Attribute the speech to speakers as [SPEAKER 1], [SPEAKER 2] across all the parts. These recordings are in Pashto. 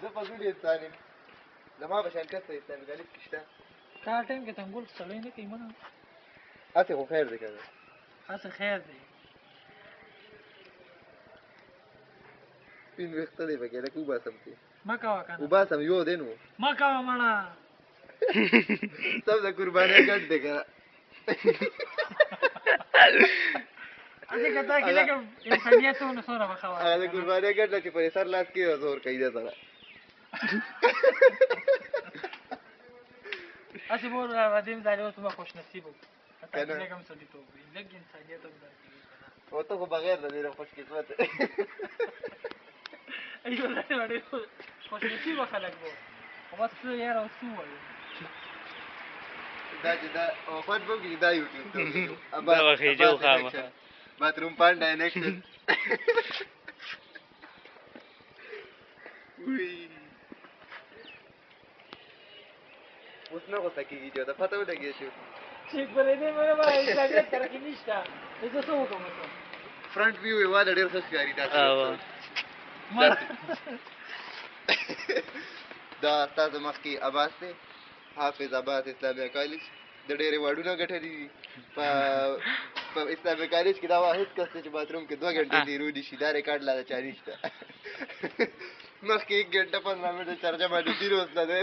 [SPEAKER 1] زه په ګډه انسان یم زما په شان کس انسان غالب کشته کار ټایم کې تنګول سړی نه کوي مونږ هڅه خو خیر دی کنه هڅه خیر دی سپین وخته دی پکې لکه وباسم کې ما کاوه کنه وباسم یو دینو ما کاوه مړه سب د قربانې ګټ دی کنه ځکه تا کې لکه انسانیت ته نو سره مخه واه هغه قرباني ګټه چې پر سر لاس کې زور کوي دا سره اسی بور قدیم زالی اوس ما خوش نصیب وم کنه لږ هم سړي ته لږ انسانیت هم درکې او ته خو بغیر د دې خوش قسمت ایو دا باندې خوش نصیب خلک وو او ما څه یار اوسو وایي دا چې دا او فټ بوګي دا یوټیوب ته ابا دا خېجو خامخ बाथरूम पण डायरेक्ट उसमें को सकी की जो था पता भी लगी थी ठीक बोले नहीं मेरे भाई इसका भी तरक्की नहीं था ये तो सो को मतलब फ्रंट व्यू है वाला डेढ़ सौ गाड़ी था دا تاسو مخکې اباس ته حافظ اباس اسلامي کالج د ډېرې وړونه ګټلې په په اسلامي کالج کې دا واحد کس چې باتروم کې 2 غنټې دی رودي شي دا ریکارډ لاله چاري شته مخکې 1 غنټه 15 منټه چرچا باندې دی روز لا دی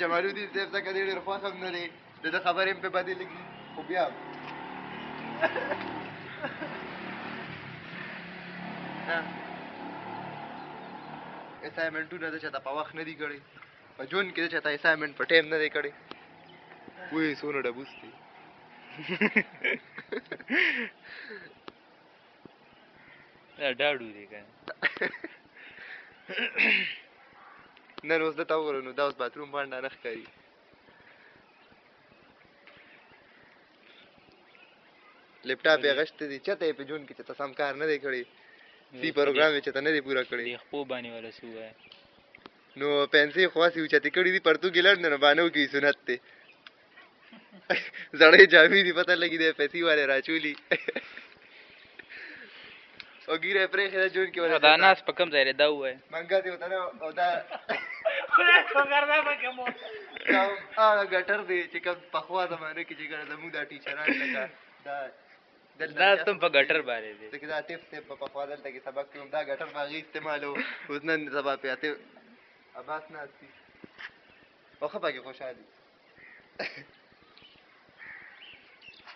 [SPEAKER 1] جمالودی صاحب څنګه ډېر رفاه هم نه دی د خبرې په باندې لګي خو بیا Yeah. اسایمنټونه د چاته په وخت نه دی کړی په جون کې د چاته اسایمنټ په ټیم نه دی کړی وې سونه ډبوس دی دا ډاډو دی کنه نن اوس د تا وګورو نو دا اوس باتروم باندې نه ښکاری لپټاپ یې غشت دی چته په جون کې چې تاسو هم کار نه دی کړی سی پروګرام چې ته نه دی پورا کړی دی خو باندې ولا سو وای نو پنسې خواسي چتی کړی دی پرتو ګلړ نه بانو کی سنت ته زړې جامې دی پته لګی دی پیسې والے راچولی او ګیره پرې خدا جون کې ولا دا ناس په کم ځای دا وای منګا دی وتا او دا څنګه دا به کوم دا هغه ګټر دی چې کوم په خوا زمانه کې چې ګره زموږ دا ټیچران لکه دا دلته دا تم په ګټر باندې دي ځکه دا ټیپ ته په خوا دلته کې سبق کوم دا ګټر باغی استعمالو اوس نن سبا په اته عباس ناستي واخه پکې خوشاله